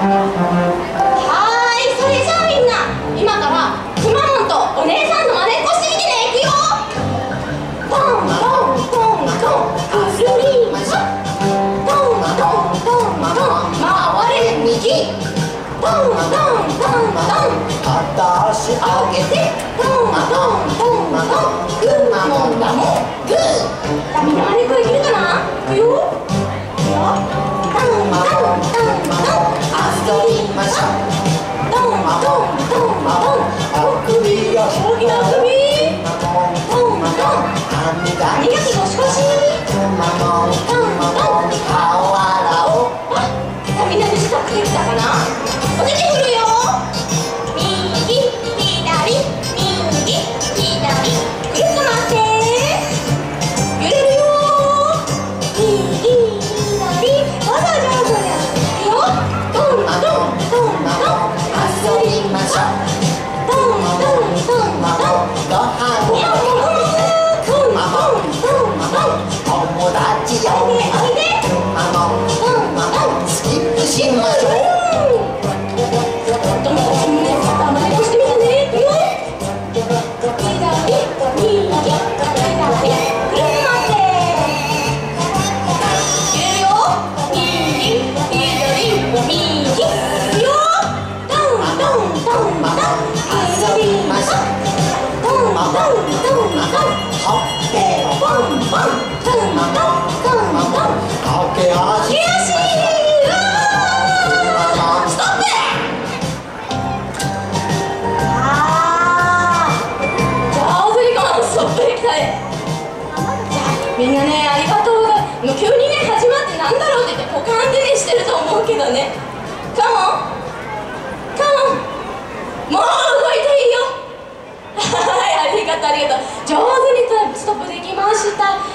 はいそれじゃあみんな今からくまモンとお姉さんの真似っこしてみてねいくよ。トントントントンくるりんぱトントントントン回れ右トントントントン片足上げてトントントントンくまモンだもんグーさあみんな真似っこできるかないくよいくよトントントントン遊びましょうドンドンドンドンあくびが大きなあくびくまモントントン歯磨歯磨きゴシゴシくまモンくまモン顔洗おうあみんなで支度できたかなみんなねありがとう。がもう急にがとうありがとう。上手にストップできました。